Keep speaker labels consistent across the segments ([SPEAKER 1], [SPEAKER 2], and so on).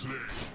[SPEAKER 1] claim.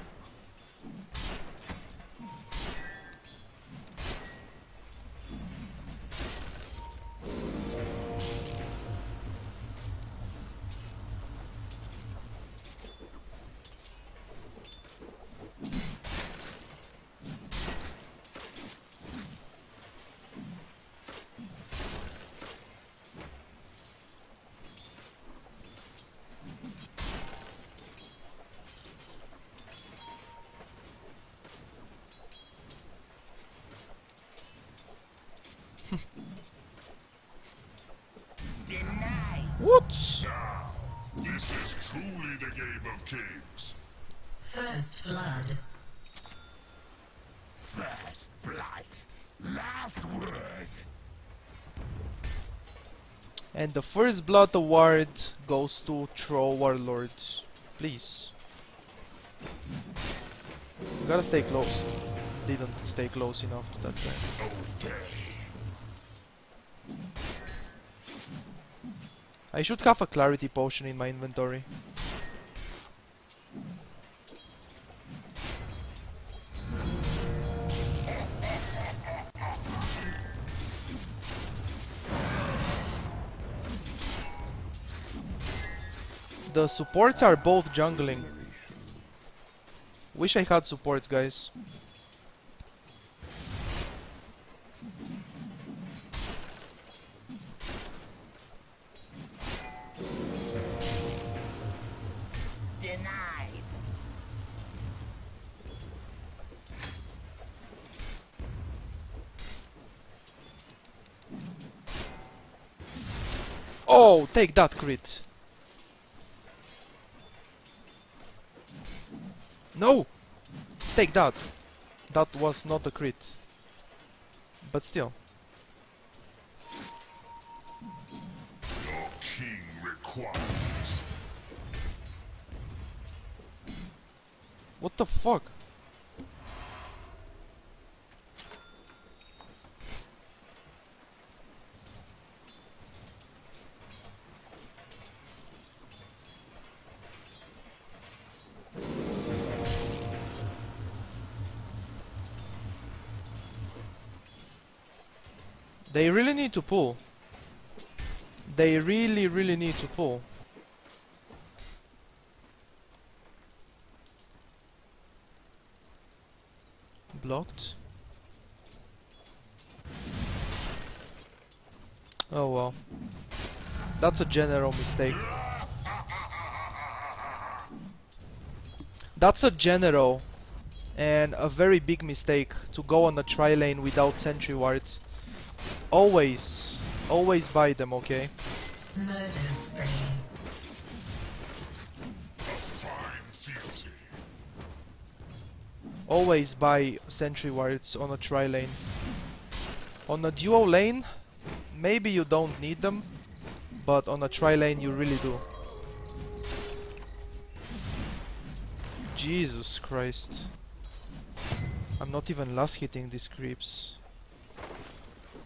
[SPEAKER 1] Game of kings.
[SPEAKER 2] First blood.
[SPEAKER 1] First blood. Last word.
[SPEAKER 3] And the first blood award goes to Troll Warlord. Please. You gotta stay close. Didn't stay close enough to that guy.
[SPEAKER 1] Okay.
[SPEAKER 3] I should have a clarity potion in my inventory. The supports are both jungling. Wish I had supports, guys. Oh, take that crit. No! Take that. That was not a crit. But still.
[SPEAKER 1] King requires.
[SPEAKER 3] What the fuck? They really need to pull. They really, really need to pull. Blocked. Oh well. That's a general mistake. That's a general and a very big mistake to go on a tri lane without sentry ward. Always, always buy them, okay?
[SPEAKER 2] Murder spree.
[SPEAKER 1] Fine fealty.
[SPEAKER 3] Always buy sentry wards on a tri lane. On a duo lane, maybe you don't need them, but on a tri lane you really do. Jesus Christ. I'm not even last hitting these creeps.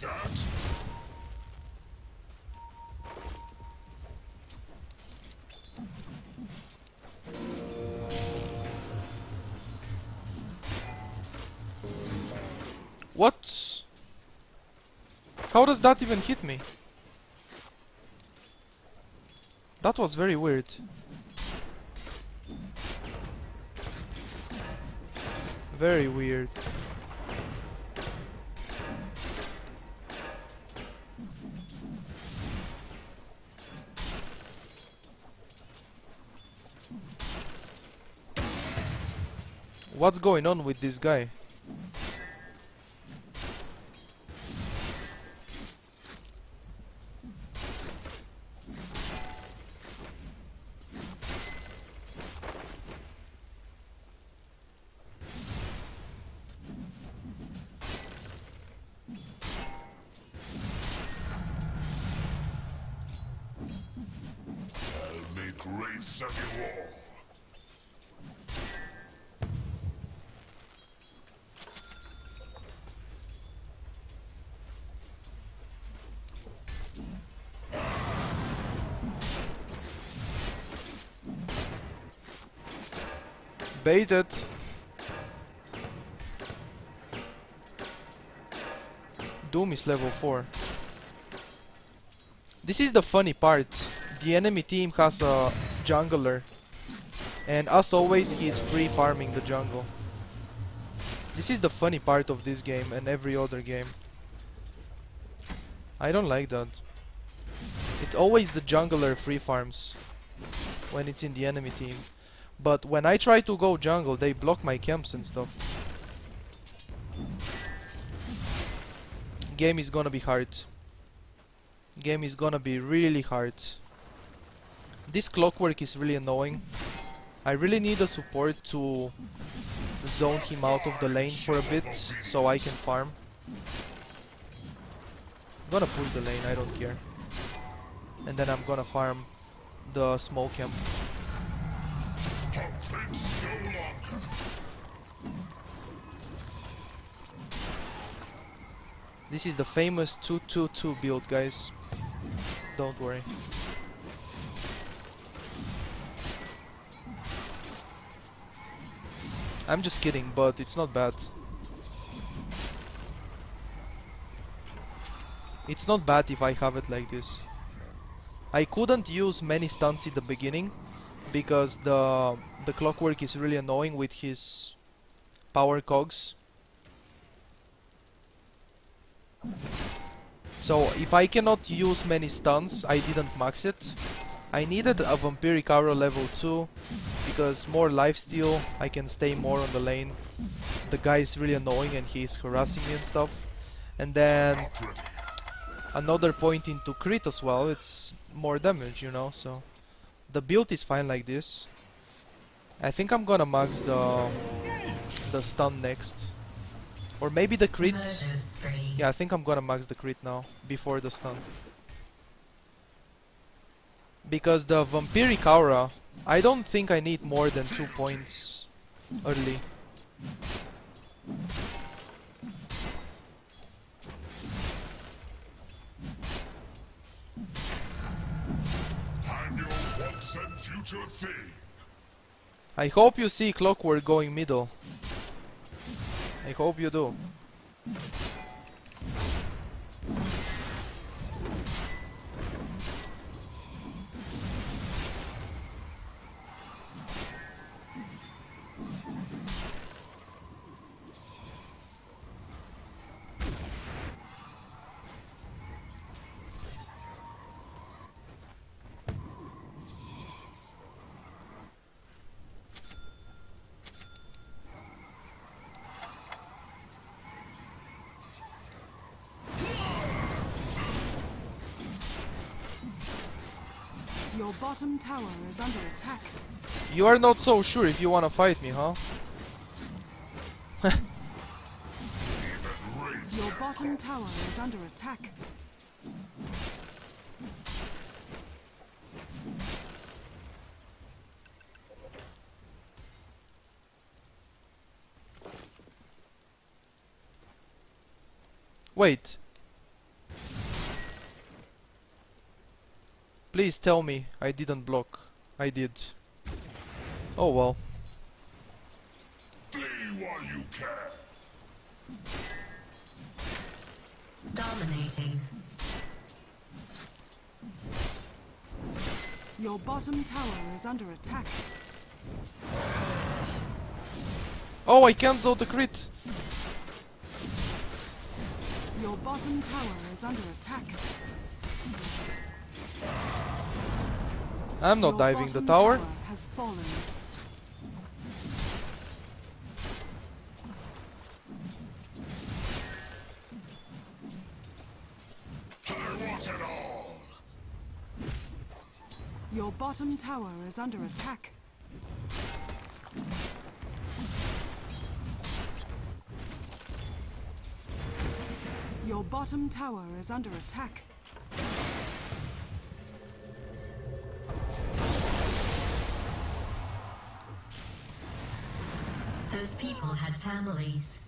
[SPEAKER 1] that.
[SPEAKER 3] What? How does that even hit me? That was very weird. Very weird. What's going on with this guy?
[SPEAKER 1] Of you all.
[SPEAKER 3] Baited. Doom is level 4. This is the funny part. The enemy team has a jungler. And as always, he is free farming the jungle. This is the funny part of this game and every other game. I don't like that. It's always the jungler free farms when it's in the enemy team. But when I try to go jungle, they block my camps and stuff. Game is gonna be hard. Game is gonna be really hard. This clockwork is really annoying. I really need a support to zone him out of the lane for a bit so I can farm. I'm gonna push the lane, I don't care. And then I'm gonna farm the small camp. This is the famous 222 build, guys. Don't worry. I'm just kidding, but it's not bad. It's not bad if I have it like this. I couldn't use many stunts in the beginning because the the clockwork is really annoying with his power cogs. So if I cannot use many stuns, I didn't max it. I needed a Vampiric Aura level 2 because more lifesteal, I can stay more on the lane. The guy is really annoying and he's harassing me and stuff. And then another point into crit as well, it's more damage, you know, so the build is fine like this. I think I'm gonna max the the stun next. Or maybe the crit. Yeah, I think I'm gonna max the crit now, before the stun. Because the Vampiric Aura, I don't think I need more than 2 points early.
[SPEAKER 1] I'm your once and future thing.
[SPEAKER 3] I hope you see Clockwork going middle. I hope you do.
[SPEAKER 4] Bottom tower is under attack.
[SPEAKER 3] You are not so sure if you wanna fight me, huh?
[SPEAKER 4] Your bottom tower is under attack.
[SPEAKER 3] Wait. Please tell me I didn't block. I did. Oh well.
[SPEAKER 1] Flee while you can.
[SPEAKER 2] Dominating.
[SPEAKER 4] Your bottom tower is under attack.
[SPEAKER 3] Oh, I cancelled the crit!
[SPEAKER 4] Your bottom tower is under attack.
[SPEAKER 3] I'm not
[SPEAKER 4] Your
[SPEAKER 3] diving the
[SPEAKER 4] tower.
[SPEAKER 3] tower
[SPEAKER 4] has fallen. Your bottom tower is under attack. Your bottom tower is under attack.
[SPEAKER 2] Had families.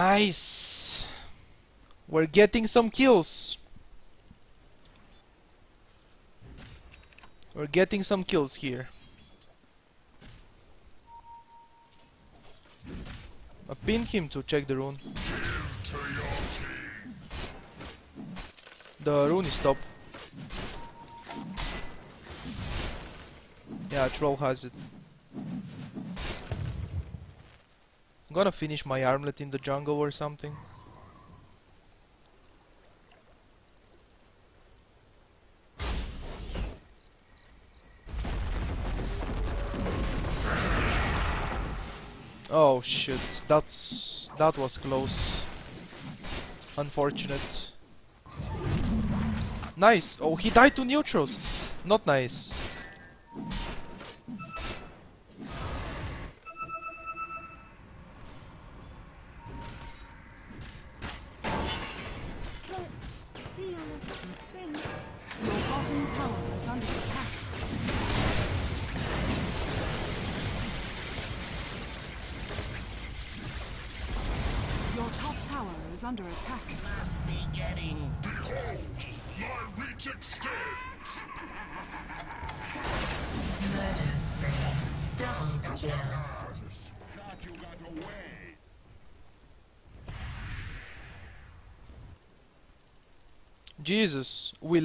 [SPEAKER 3] Nice. We're getting some kills. We're getting some kills here. I pinned him to check the rune. The rune is top. Yeah, troll has it. I'm gonna finish my armlet in the jungle or something. Oh shit, that's that was close. Unfortunate. Nice. Oh, he died to neutrals. Not nice.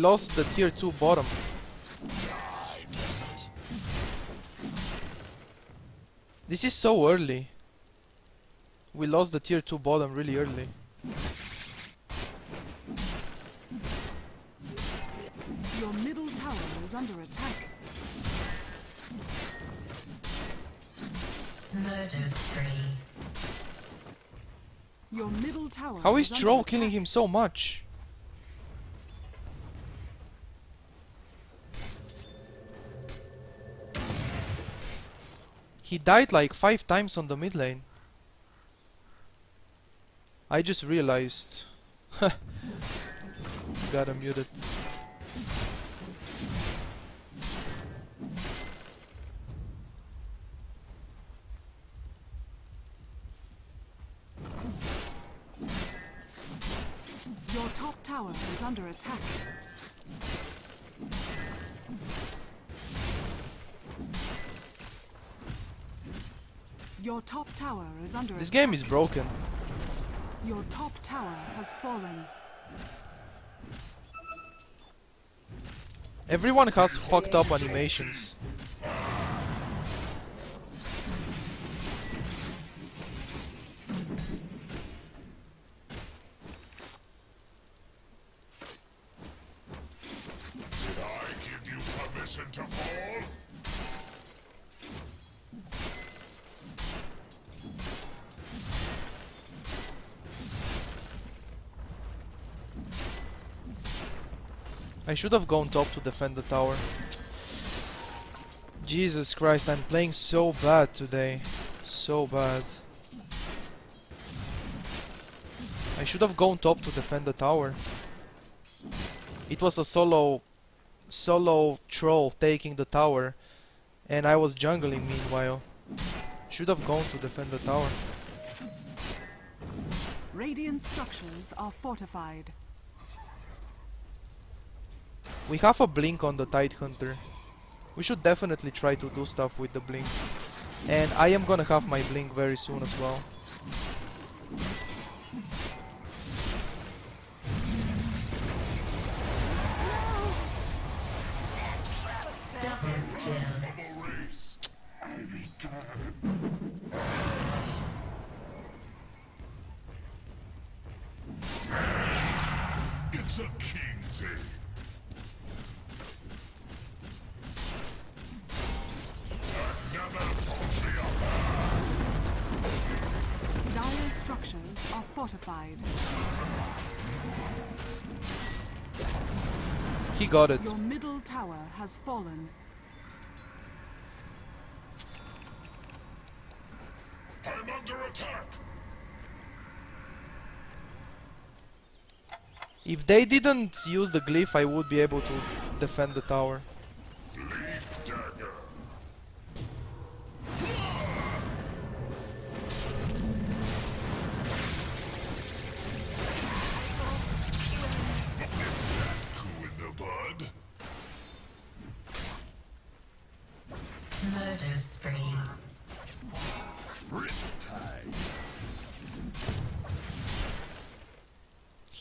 [SPEAKER 3] Lost the tier 2 bottom. This is so early. We lost the tier 2 bottom really early.
[SPEAKER 4] Your middle tower is under attack.
[SPEAKER 2] Murder spree.
[SPEAKER 4] Your middle tower
[SPEAKER 3] How is
[SPEAKER 4] under
[SPEAKER 3] Troll killing him so much? He died like 5 times on the mid lane. I just realized. Gotta mute it.
[SPEAKER 4] Tower is under
[SPEAKER 3] This
[SPEAKER 4] attack.
[SPEAKER 3] game is broken.
[SPEAKER 4] Your top tower has fallen.
[SPEAKER 3] Everyone has fucked up animations. Should have gone top to defend the tower. Jesus Christ, I'm playing so bad today. So bad. I should have gone top to defend the tower. It was a solo solo troll taking the tower and I was jungling meanwhile. Should have gone to defend the tower.
[SPEAKER 4] Radiant structures are fortified.
[SPEAKER 3] We have a blink on the Tide Hunter. We should definitely try to do stuff with the blink. And I am gonna have my blink very soon as well. Got it.
[SPEAKER 4] Your middle tower has fallen.
[SPEAKER 1] I'm under attack.
[SPEAKER 3] If they didn't use the glyph, I would be able to defend the tower.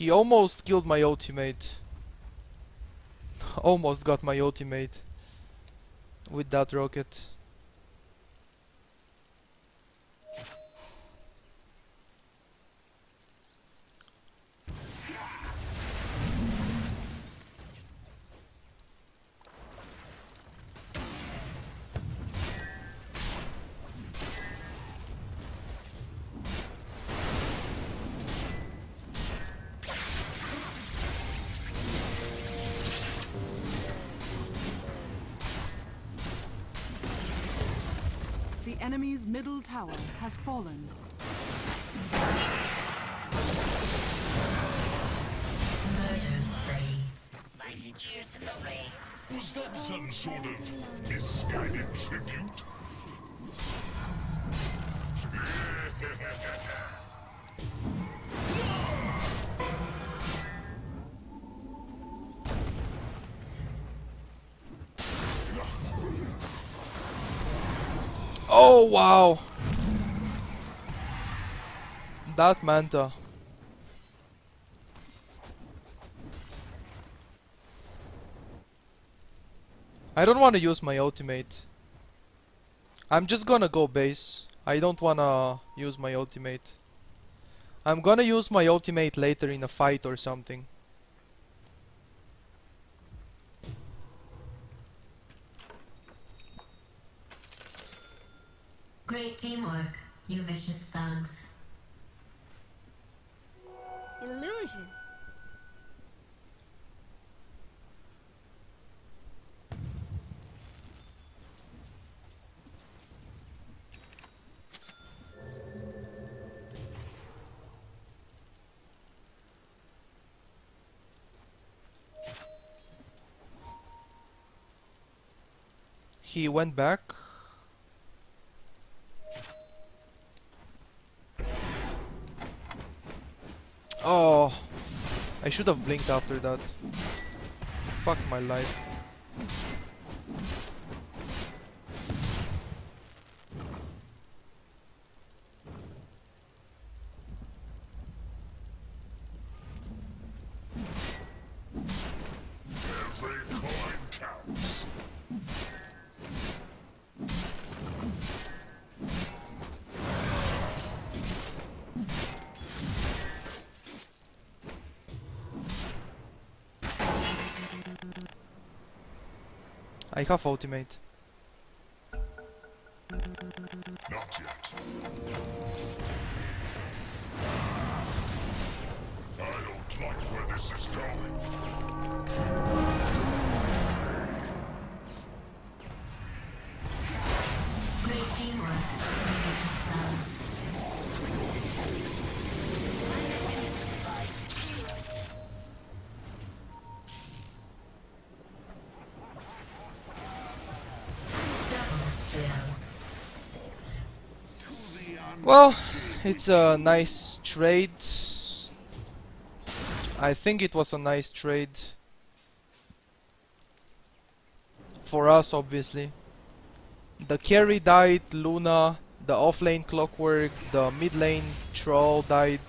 [SPEAKER 3] He almost killed my ultimate. almost got my ultimate with that rocket.
[SPEAKER 4] Tower has fallen.
[SPEAKER 2] Murder spree.
[SPEAKER 1] Was that some sort of misguided tribute?
[SPEAKER 3] Oh wow! That Manta. I don't want to use my ultimate. I'm just gonna go base. I don't wanna use my ultimate. I'm gonna use my ultimate later in a fight or something.
[SPEAKER 2] Great teamwork, you vicious thugs.
[SPEAKER 5] Illusion.
[SPEAKER 3] He went back. Oh, I should have blinked after that. Fuck my life. I have ultimate.
[SPEAKER 1] Not yet. I don't like where this is going.
[SPEAKER 3] Well, it's a nice trade. I think it was a nice trade. For us, obviously. The carry died, Luna, the offlane Clockwork, the mid lane Troll died.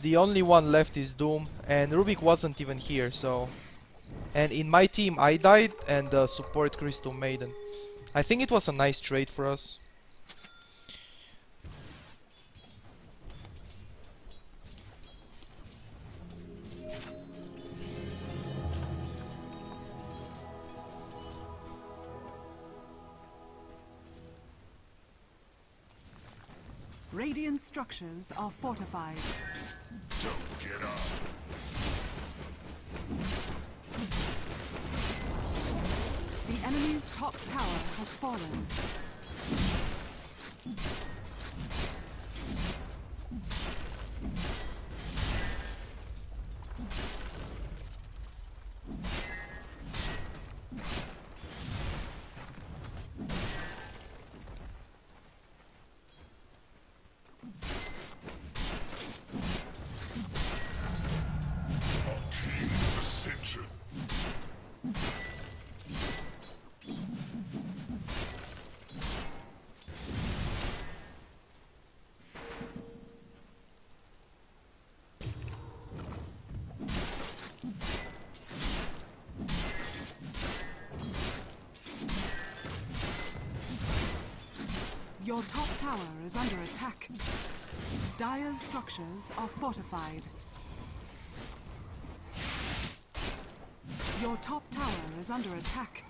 [SPEAKER 3] The only one left is Doom, and Rubik wasn't even here, so... And in my team, I died, and the support Crystal Maiden. I think it was a nice trade for us.
[SPEAKER 4] Radiant structures are fortified.
[SPEAKER 1] Don't get up.
[SPEAKER 4] The enemy's top tower has fallen. Your top tower is under attack. Dire's structures are fortified. Your top tower is under attack.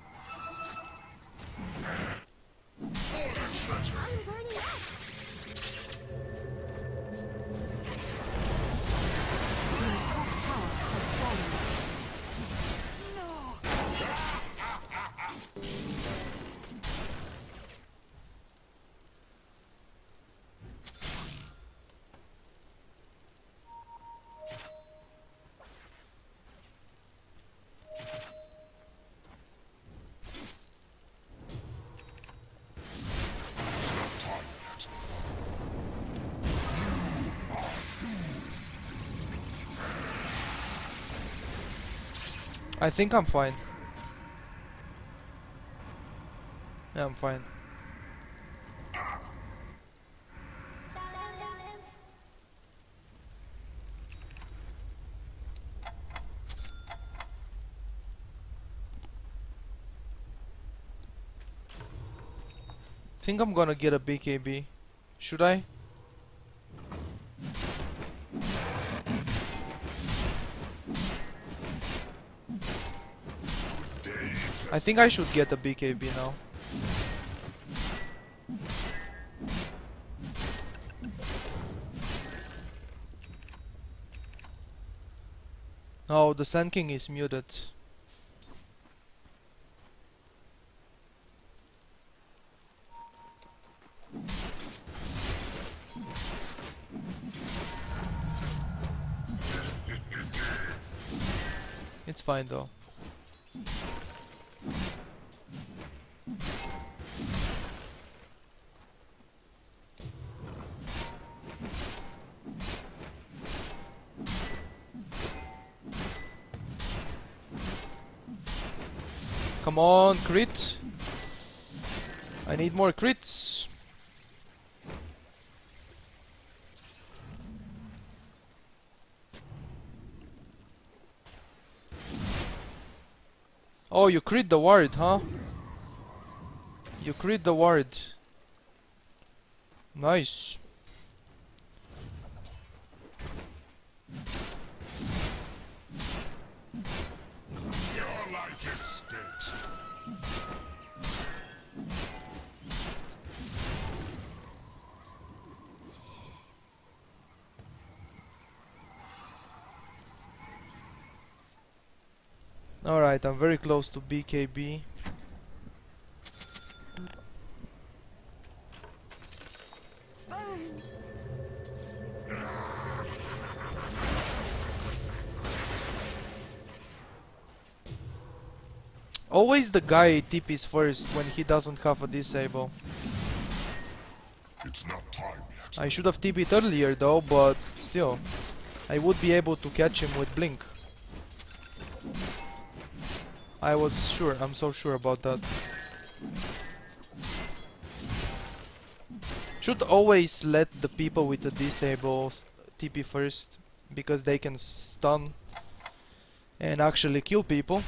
[SPEAKER 3] I think I'm fine. Yeah, I'm fine. Think I'm gonna get a BKB. Should I? I think I should get a BKB now. Oh, the Sand King is muted. It's fine though. Crit. I need more crits. Oh, you crit the ward, huh? You crit the ward. Nice. Alright, I'm very close to BKB. Always the guy TPs first when he doesn't have a disable.
[SPEAKER 1] It's not time yet.
[SPEAKER 3] I should have TP'd earlier though, but still. I would be able to catch him with Blink. I was sure, I'm so sure about that. Should always let the people with the disable TP first, because they can stun and actually kill people.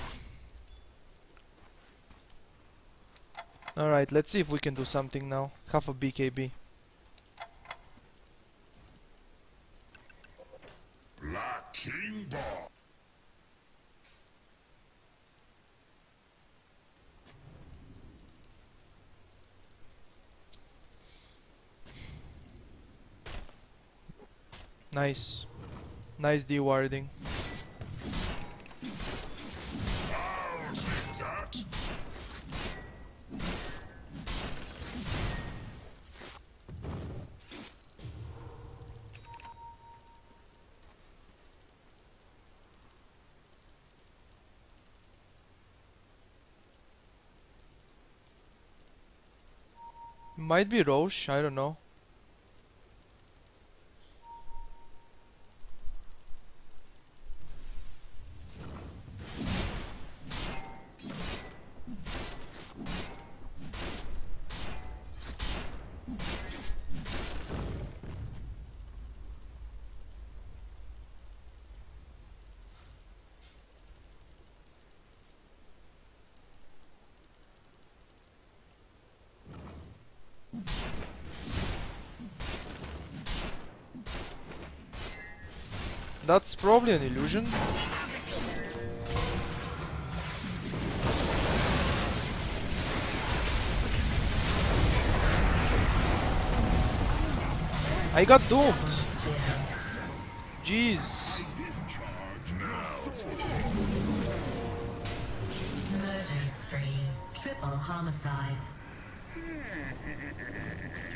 [SPEAKER 3] Alright, let's see if we can do something now. Half a BKB. Nice. Nice dewarding. Might be Rosh, I don't know. That's probably an illusion. I got doomed. Jeez.
[SPEAKER 2] Murder spree. Triple homicide.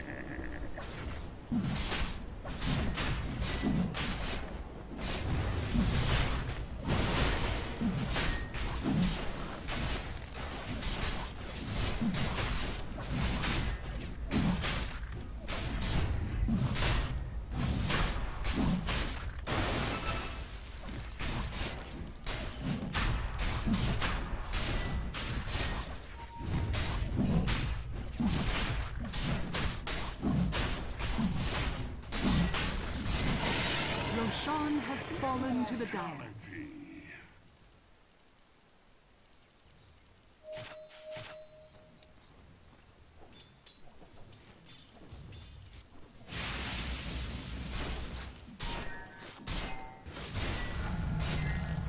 [SPEAKER 4] the Dire.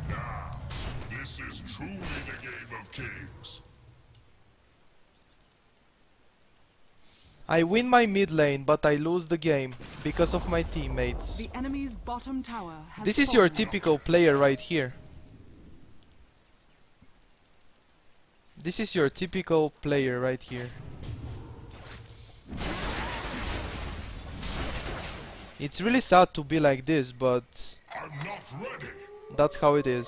[SPEAKER 1] Now, this is truly the game of kings.
[SPEAKER 3] I win my mid lane, but I lose the game because of my teammates.
[SPEAKER 4] The enemy's bottom tower has
[SPEAKER 3] This is your
[SPEAKER 4] fallen.
[SPEAKER 3] typical player right here. This is your typical player right here. It's really sad to be like this, but
[SPEAKER 1] I'm not ready.
[SPEAKER 3] that's how it is.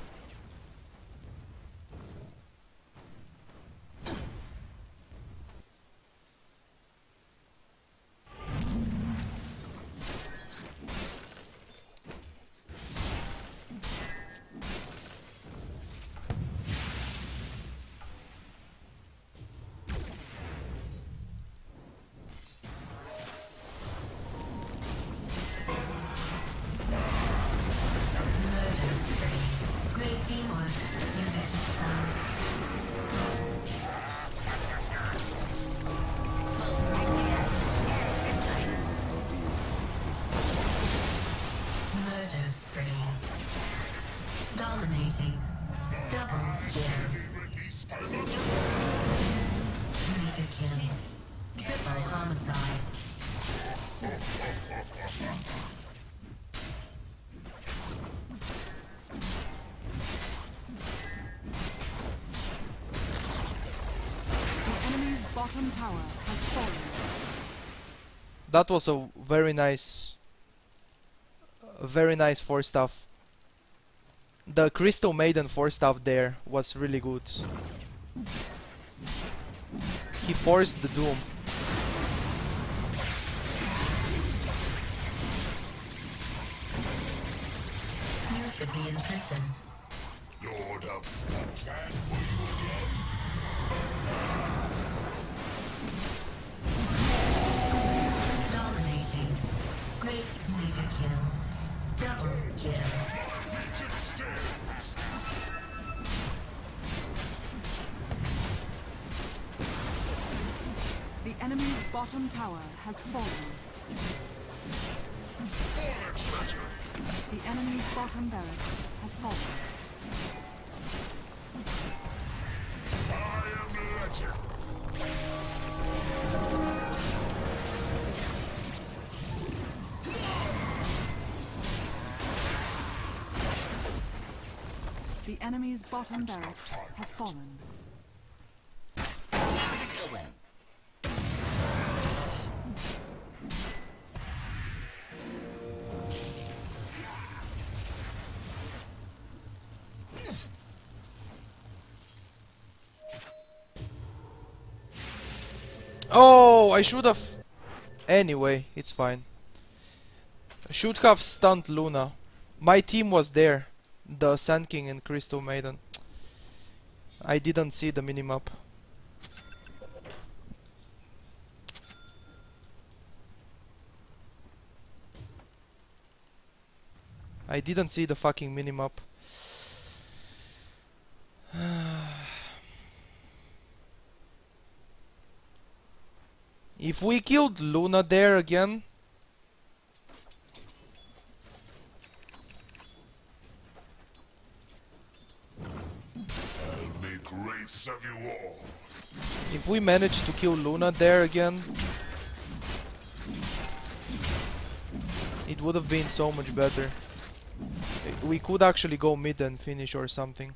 [SPEAKER 3] That was a very nice, very nice Force Staff The Crystal Maiden Force Staff there was really good. He forced the Doom.
[SPEAKER 2] has fallen.
[SPEAKER 4] The enemy's bottom barracks has fallen. I am legend. The enemy's bottom barracks has fallen.
[SPEAKER 3] I should have. Anyway, it's fine. I should have stunned Luna. My team was there. The Sand King and Crystal Maiden. I didn't see the minimap. I didn't see the fucking minimap. If we killed Luna there again,
[SPEAKER 1] I'll make wraiths of you all.
[SPEAKER 3] if we manage to kill Luna there again, it would have been so much better. We could actually go mid and finish or something.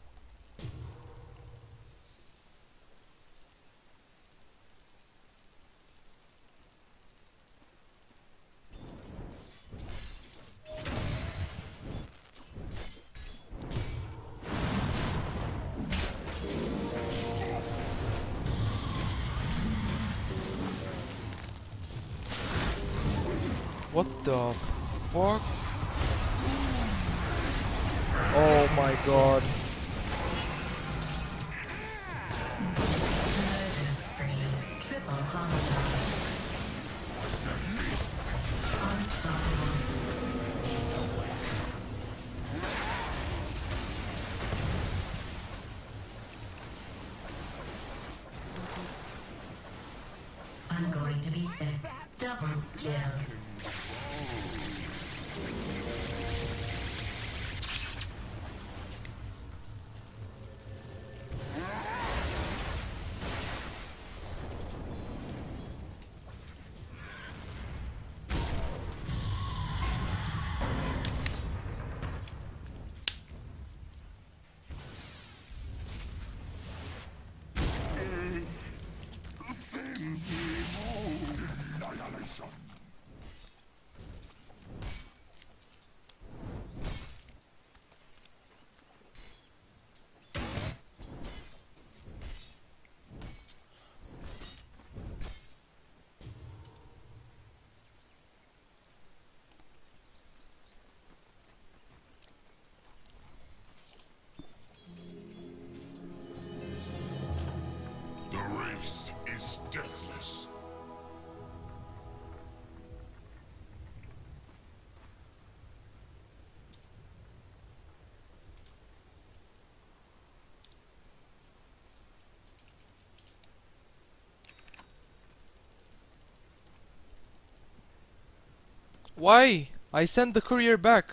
[SPEAKER 3] Why? I sent the courier back.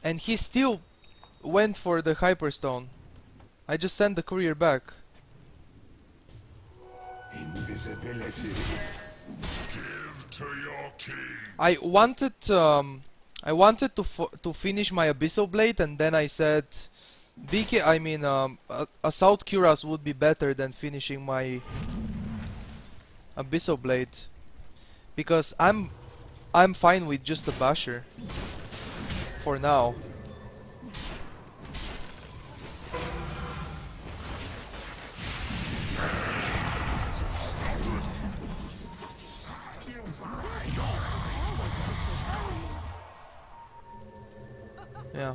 [SPEAKER 3] And he still went for the Hyperstone. I just sent the courier back.
[SPEAKER 1] Invisibility. Give to your king.
[SPEAKER 3] I wanted um, I wanted to f to finish my Abyssal Blade and then I said BK I mean um, Assault Cuirass would be better than finishing my Abyssal Blade because I'm I'm fine with just the Basher for now. Yeah.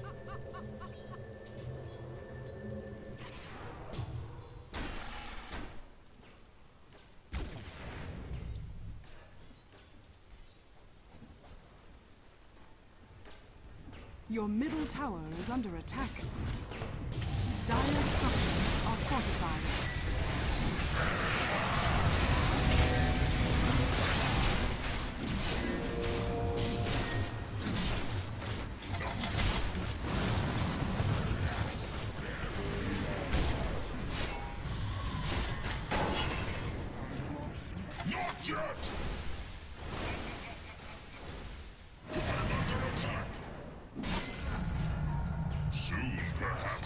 [SPEAKER 4] Your middle tower is under attack. Dire structures are fortified.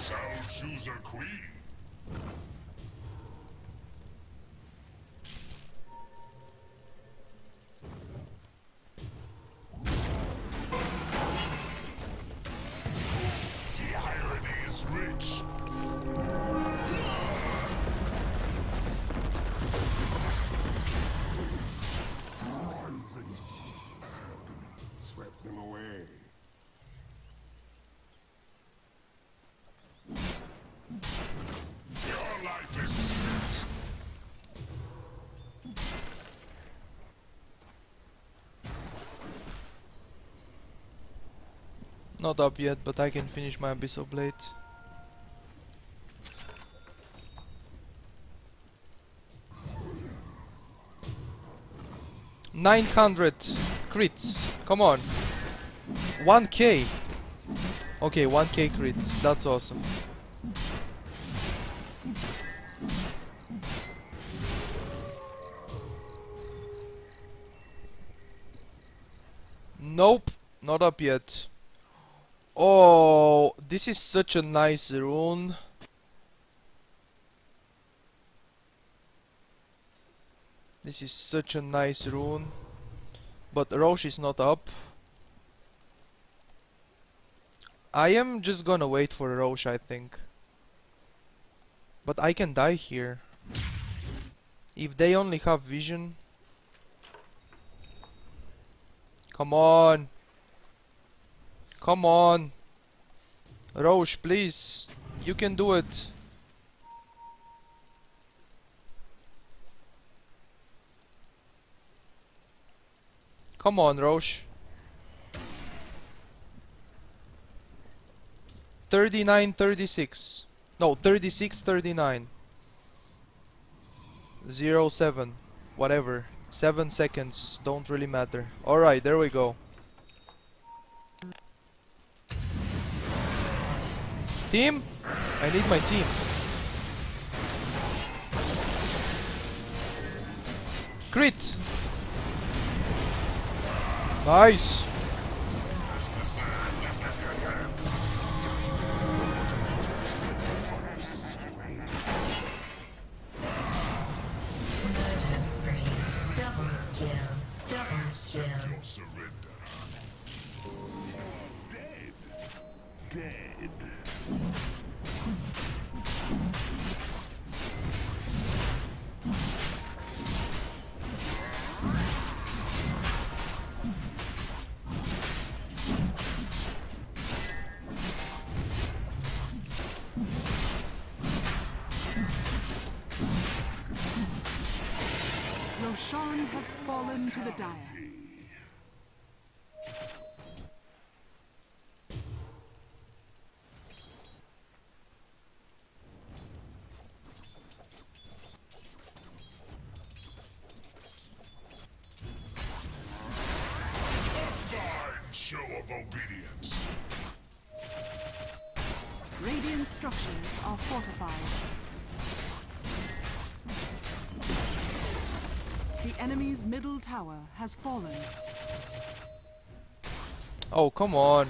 [SPEAKER 1] shall choose a queen.
[SPEAKER 3] Not up yet, but I can finish my Abyssal Blade. Nine hundred crits. Come on. One K. Okay, one K crits. That's awesome. Nope, not up yet. Oh, this is such a nice rune. This is such a nice rune. But Rosh is not up. I am just gonna wait for Rosh, I think. But I can die here. If they only have vision. Come on. Come on. Rosh, please. You can do it. Come on, Rosh. 39 36. No, 36 39. 0 7. Whatever. 7 seconds. Don't really matter. Alright, there we go. Team? I need my team. Crit! Nice!
[SPEAKER 4] Roshan
[SPEAKER 1] obedience.
[SPEAKER 4] Radiant structures are fortified. The enemy's middle tower has fallen.
[SPEAKER 3] Oh, come on.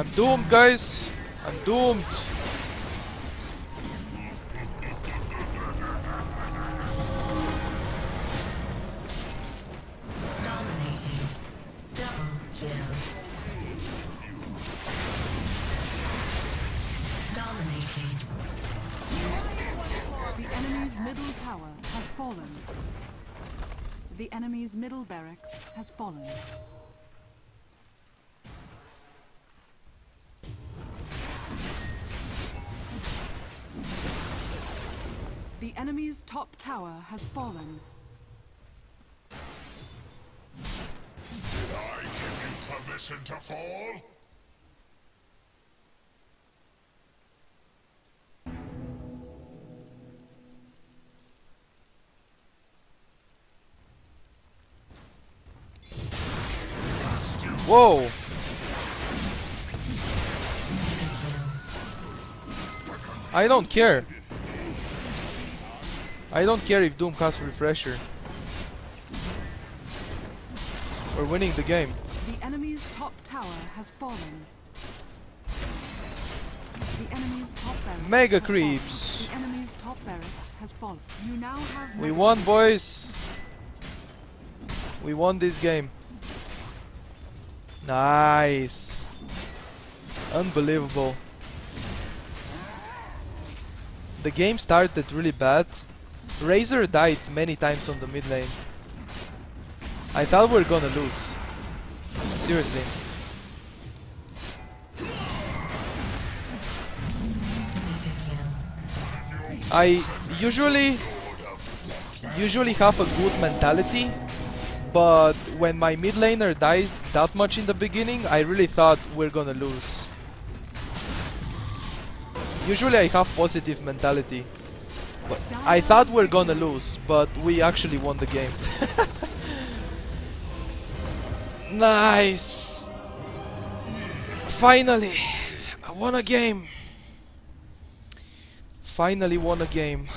[SPEAKER 3] I'm doomed, guys. I'm doomed.
[SPEAKER 2] Dominating. Double kill. Dominating.
[SPEAKER 4] The enemy's middle tower has fallen. The enemy's middle barracks has fallen. enemy's top tower has fallen.
[SPEAKER 1] Did I give you permission to fall?
[SPEAKER 3] Whoa! I don't care. I don't care if Doom casts refresher. We're winning the game.
[SPEAKER 4] The enemy's top tower has fallen. The enemy's top barracks
[SPEAKER 3] Mega creeps.
[SPEAKER 4] The enemy's top barracks has fallen. You now have
[SPEAKER 3] We won, boys. We won this game. Nice. Unbelievable. The game started really bad. Razor died many times on the mid lane. I thought we were gonna lose. Seriously. I usually usually have a good mentality, but when my mid laner dies that much in the beginning, I really thought we're gonna lose. Usually I have positive mentality. I thought we're gonna lose, but we actually won the game. nice! Finally! I won a game! Finally won a game.